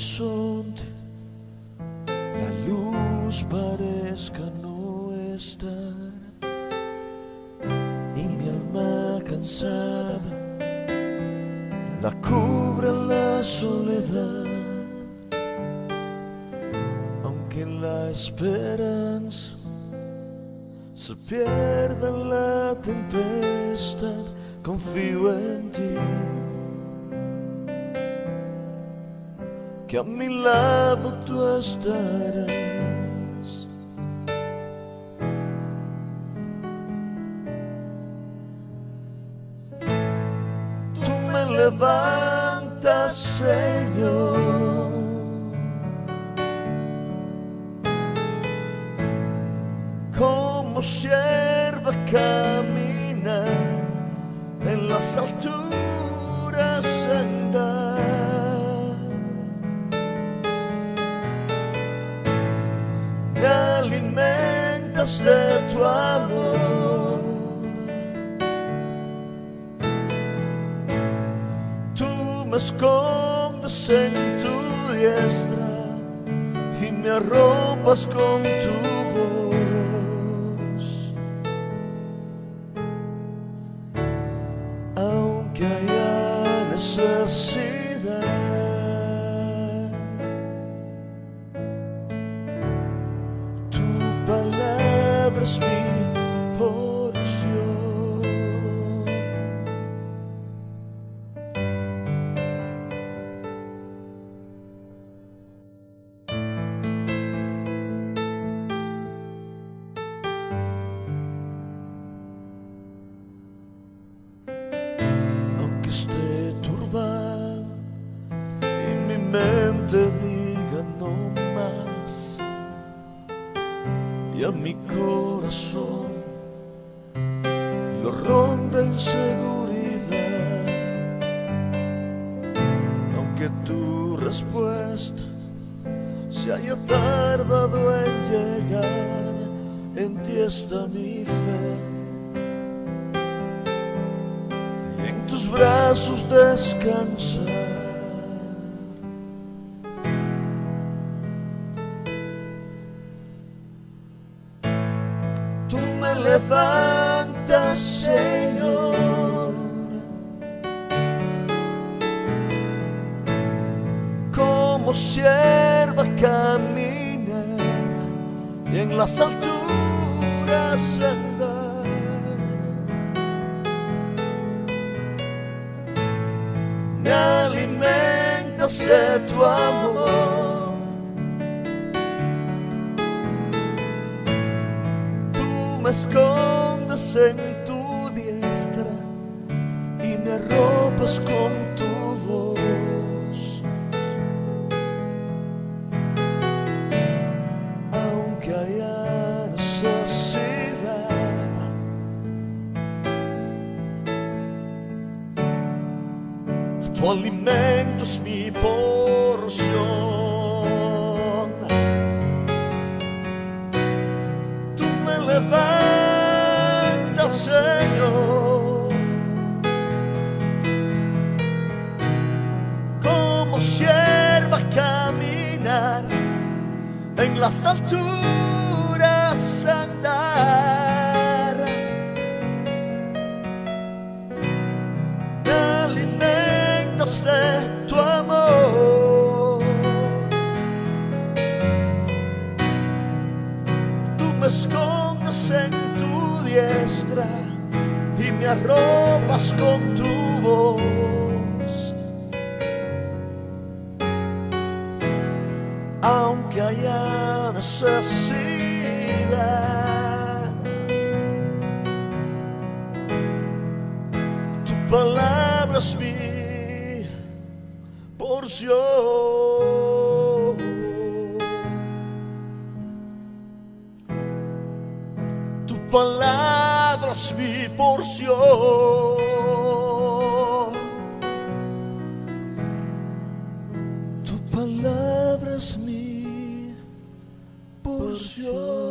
Horizonte la luz parezca no estar y mi alma cansada la cubre la soledad, aunque la esperanza se pierda en la tempestad, confío en ti. Que a mi lado tú estarás. Tú me levantas, Señor. como sierva camina en las alturas. Alimentas de tu amor. Tú me escondes en tu diestra y me arropas con tu voz. Aunque haya necesidad, palabra es mi porción. aunque esté turbada y mi mente y a mi corazón lo ronda inseguridad aunque tu respuesta se haya tardado en llegar en ti está mi fe en tus brazos descansar. Levantas, Señor, como sierva caminar y en las alturas andar. me alimentas de tu amor. Me escondes en tu diestra y me arropas con tu voz. Aunque haya necesidad. tu alimento es mi porción. Como sierva caminar en las alturas andar. me alimentas de tu amor. Tú me escondes en tu diestra y me arropas con tu voz. Necesidad. tu palabra es mi porción. Tu palabra es mi porción. Tu palabra solución.